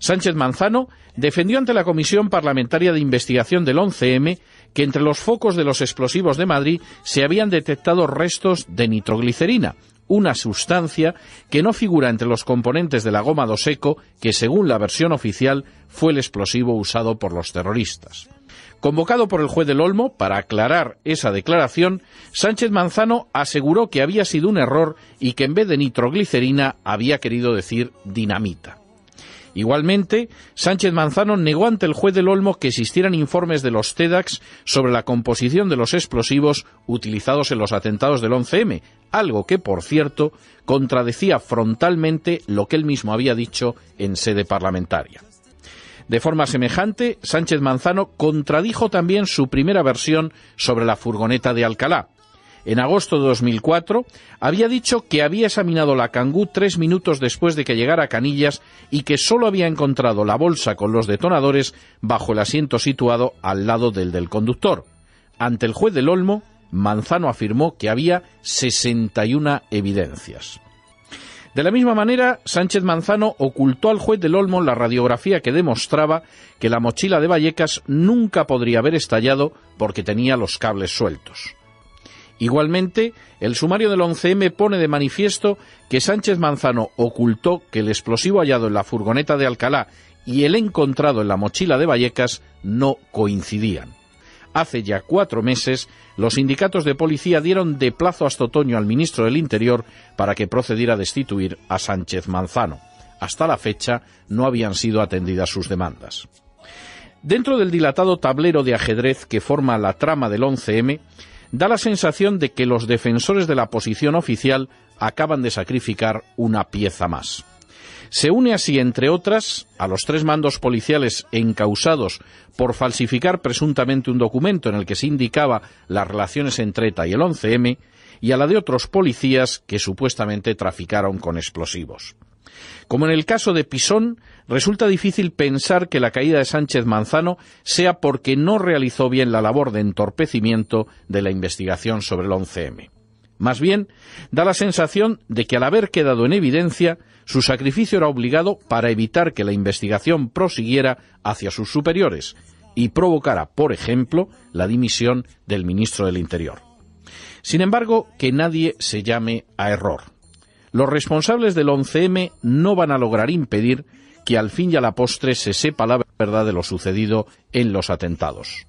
Sánchez Manzano defendió ante la Comisión Parlamentaria de Investigación del 11M que entre los focos de los explosivos de Madrid se habían detectado restos de nitroglicerina, una sustancia que no figura entre los componentes de la goma doseco que, según la versión oficial, fue el explosivo usado por los terroristas. Convocado por el juez del Olmo para aclarar esa declaración, Sánchez Manzano aseguró que había sido un error y que en vez de nitroglicerina había querido decir dinamita. Igualmente, Sánchez Manzano negó ante el juez del Olmo que existieran informes de los TEDAX sobre la composición de los explosivos utilizados en los atentados del 11M, algo que, por cierto, contradecía frontalmente lo que él mismo había dicho en sede parlamentaria. De forma semejante, Sánchez Manzano contradijo también su primera versión sobre la furgoneta de Alcalá, en agosto de 2004, había dicho que había examinado la Kangoo tres minutos después de que llegara a Canillas y que solo había encontrado la bolsa con los detonadores bajo el asiento situado al lado del del conductor. Ante el juez del Olmo, Manzano afirmó que había 61 evidencias. De la misma manera, Sánchez Manzano ocultó al juez del Olmo la radiografía que demostraba que la mochila de Vallecas nunca podría haber estallado porque tenía los cables sueltos. Igualmente, el sumario del 11M pone de manifiesto que Sánchez Manzano ocultó que el explosivo hallado en la furgoneta de Alcalá y el encontrado en la mochila de Vallecas no coincidían. Hace ya cuatro meses, los sindicatos de policía dieron de plazo hasta otoño al ministro del Interior para que procediera a destituir a Sánchez Manzano. Hasta la fecha no habían sido atendidas sus demandas. Dentro del dilatado tablero de ajedrez que forma la trama del 11M, da la sensación de que los defensores de la posición oficial acaban de sacrificar una pieza más. Se une así, entre otras, a los tres mandos policiales encausados por falsificar presuntamente un documento en el que se indicaba las relaciones entre ETA y el 11M, y a la de otros policías que supuestamente traficaron con explosivos. Como en el caso de Pisón, resulta difícil pensar que la caída de Sánchez Manzano sea porque no realizó bien la labor de entorpecimiento de la investigación sobre el 11M. Más bien, da la sensación de que al haber quedado en evidencia, su sacrificio era obligado para evitar que la investigación prosiguiera hacia sus superiores y provocara, por ejemplo, la dimisión del ministro del Interior. Sin embargo, que nadie se llame a error los responsables del 11M no van a lograr impedir que al fin y a la postre se sepa la verdad de lo sucedido en los atentados.